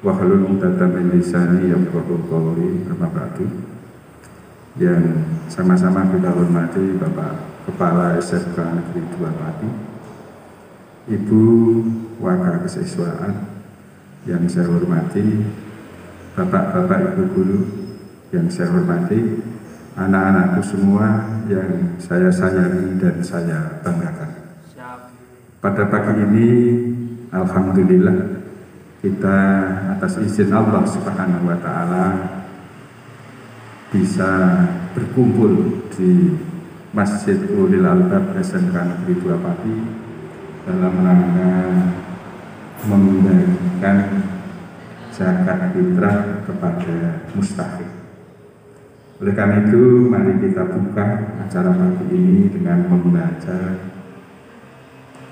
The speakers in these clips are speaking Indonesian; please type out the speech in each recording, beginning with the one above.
wahlul 'uqdatam min lisani yafqahu qawli amma ba'du. Yang sama-sama kita hormati Bapak Kepala SMK Negeri 2 Pati, Ibu Waka Kesiswaan yang saya hormati, Bapak-bapak Ibu Guru yang saya hormati, anak-anakku semua yang saya sayangi dan saya banggakan. Pada pagi ini, Alhamdulillah, kita atas izin Allah Subhanahu wa Ta'ala bisa berkumpul di Masjid Ulil Albab SMK Negeri 2 Pati dalam rangka membagikan zakat fitrah kepada mustahik. Oleh karena itu, mari kita buka acara pagi ini dengan membaca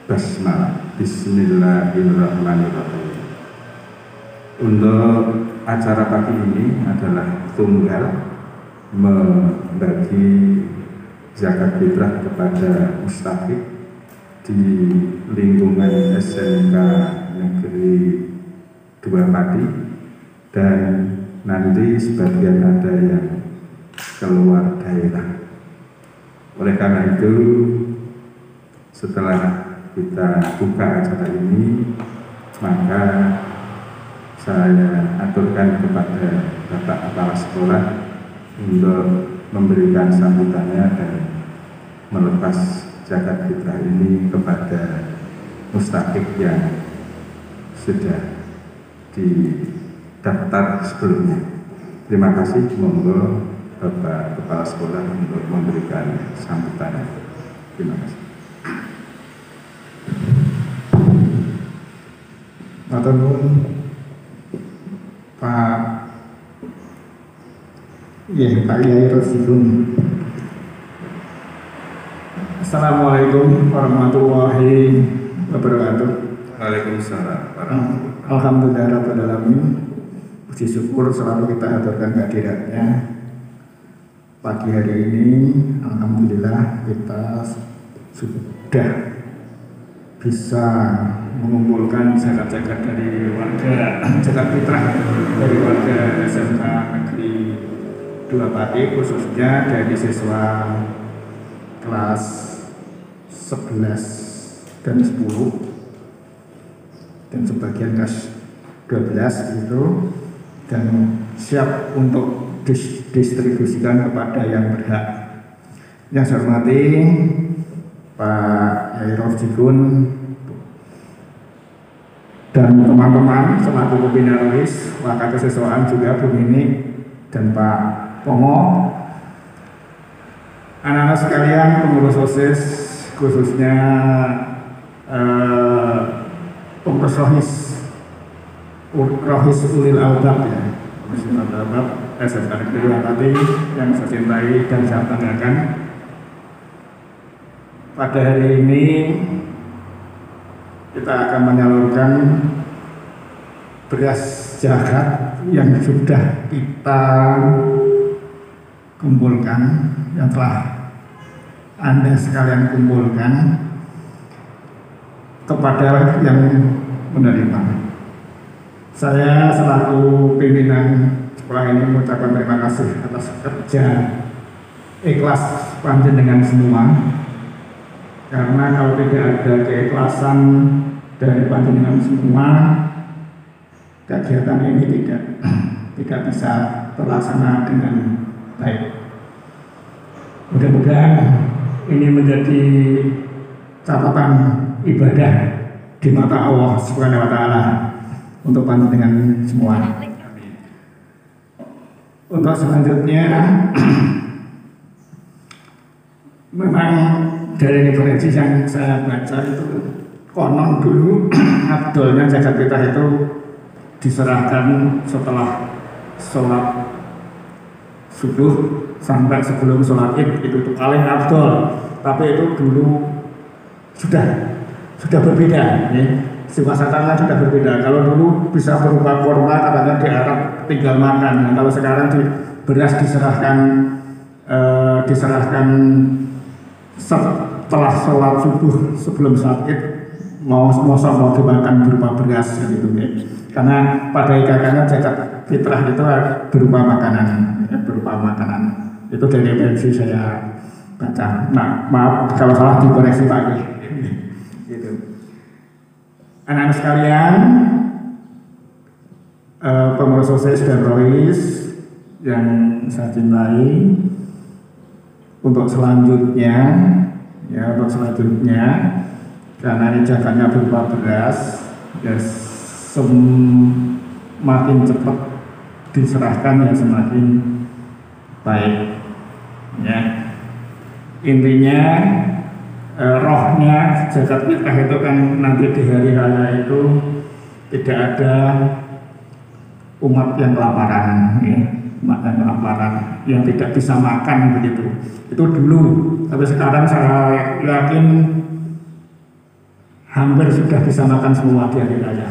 basmalah. Bismillahirrahmanirrahim. Untuk acara pagi ini adalah tunggal membagi zakat fitrah kepada mustahik di lingkungan SMK Negeri Dua Pati dan nanti sebagian ada yang keluar daerah. Oleh karena itu, setelah kita buka acara ini, maka saya aturkan kepada Bapak Kepala Sekolah untuk memberikan sambutannya dan melepas zakat fitrah ini kepada mustahik yang sudah didaftar sebelumnya. Terima kasih, monggo Bapak Kepala Sekolah untuk memberikan sambutan. Terima kasih. Matur Pak Ya, Pak Yai Rosidun. Assalamualaikum warahmatullahi wabarakatuh. Waalaikumsalam warahmatullahi Alhamdulillah Rabbil Alamin. Puji syukur selalu kita aturkan kehadirannya pagi hari ini. Alhamdulillah kita sudah bisa mengumpulkan zakat-zakat dari warga zakat fitrah dari warga SMK Negeri Dua Pati khususnya dari siswa kelas 11 dan 10 dan sebagian kelas 12 itu dan siap untuk distribusikan kepada yang berhak. Yang saya hormati Pak Yai Jikun dan teman-teman selaku pembina Rohis, Wakil Keseswaan juga Bu Mini dan Pak Pongo. Anak-anak sekalian pengurus OSIS khususnya eh, pengurus Rohis Rohis Ulil Albab ya. Rohis Ulil Albab SSK Negeri tadi yang saya cintai dan saya banggakan pada hari ini kita akan menyalurkan beras zakat yang sudah kita kumpulkan yang telah Anda sekalian kumpulkan kepada yang menerima. Saya selaku pimpinan sekolah ini mengucapkan terima kasih atas kerja ikhlas panjenengan semua karena kalau tidak ada keikhlasan dari panjenengan semua kegiatan ini tidak tidak bisa terlaksana dengan baik. Mudah-mudahan ini menjadi catatan ibadah di mata Allah Subhanahu wa taala untuk panjenengan semua. Untuk selanjutnya memang dari referensi yang saya baca itu konon dulu abdulnya kita itu diserahkan setelah sholat subuh sampai sebelum sholat id itu, itu paling abdul tapi itu dulu sudah sudah berbeda ya. Suasananya sudah berbeda. Kalau dulu bisa berupa korma katanya di Arab tinggal makan. Nah, kalau sekarang di, beras diserahkan eh, diserahkan setelah sholat subuh sebelum sholat id mau mau mau dimakan berupa beras gitu ya. Karena pada ikatan zakat fitrah itu berupa makanan, ya, berupa makanan. Itu dari versi saya baca. Nah, maaf kalau salah dikoreksi Pak. Gitu. Anak-anak sekalian, eh, pengurus OSIS dan ROIS yang saya cintai, untuk selanjutnya, ya untuk selanjutnya, karena ini jakatnya berupa beras, ya semakin cepat diserahkan ya semakin baik. Ya, intinya eh, rohnya zakat fitrah itu kan nanti di hari raya itu tidak ada umat yang kelaparan ya umat yang kelaparan yang tidak bisa makan begitu. Itu dulu tapi sekarang saya yakin hampir sudah bisa makan semua di hari raya.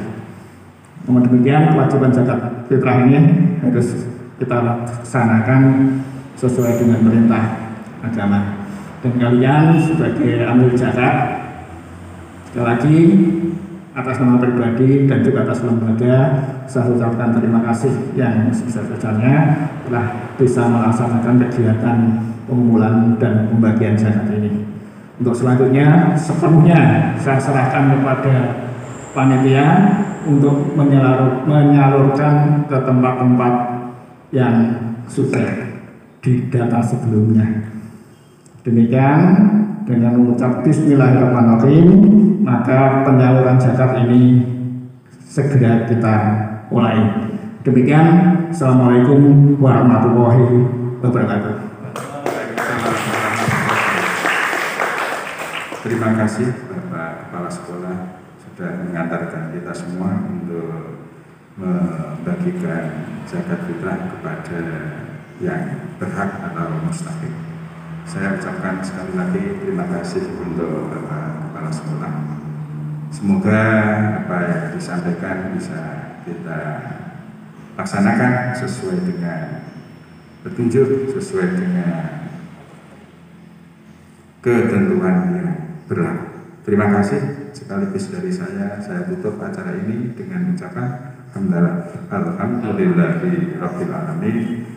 Namun demikian kewajiban zakat fitrah ini harus kita laksanakan sesuai dengan perintah agama. Dan kalian sebagai amil zakat sekali lagi atas nama pribadi dan juga atas lembaga saya ucapkan terima kasih yang sebesar-besarnya telah bisa melaksanakan kegiatan pengumpulan dan pembagian zakat ini. Untuk selanjutnya sepenuhnya saya serahkan kepada panitia untuk menyalur, menyalurkan ke tempat-tempat yang sudah didata sebelumnya. Demikian dengan mengucap Bismillahirrahmanirrahim maka penyaluran zakat ini segera kita mulai. Demikian, Assalamualaikum warahmatullahi wabarakatuh. Terima kasih Bapak Kepala Sekolah sudah mengantarkan kita semua untuk membagikan zakat fitrah kepada yang berhak atau mustahil. Saya ucapkan sekali lagi terima kasih untuk Bapak Kepala Sekolah. Semoga apa yang disampaikan bisa kita laksanakan sesuai dengan petunjuk, sesuai dengan ketentuan yang berlaku. Terima kasih sekaligus dari saya. Saya tutup acara ini dengan ucapan Alhamdulillahi Rabbil Alamin.